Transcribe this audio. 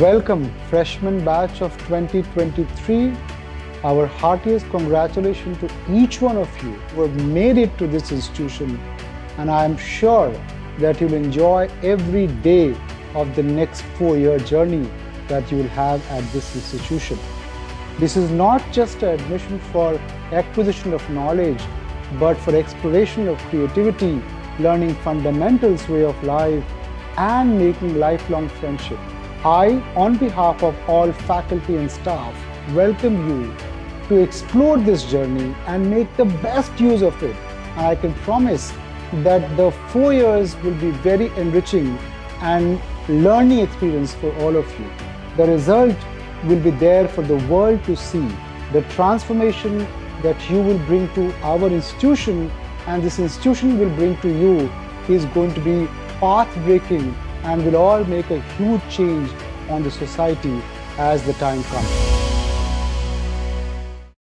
welcome freshman batch of 2023. Our heartiest congratulations to each one of you who have made it to this institution and I am sure that you'll enjoy every day of the next four-year journey that you will have at this institution. This is not just an admission for acquisition of knowledge, but for exploration of creativity, learning fundamentals way of life, and making lifelong friendship. I, on behalf of all faculty and staff, welcome you to explore this journey and make the best use of it. And I can promise that the four years will be very enriching and learning experience for all of you. The result will be there for the world to see. The transformation that you will bring to our institution and this institution will bring to you is going to be path breaking and will all make a huge change on the society as the time comes.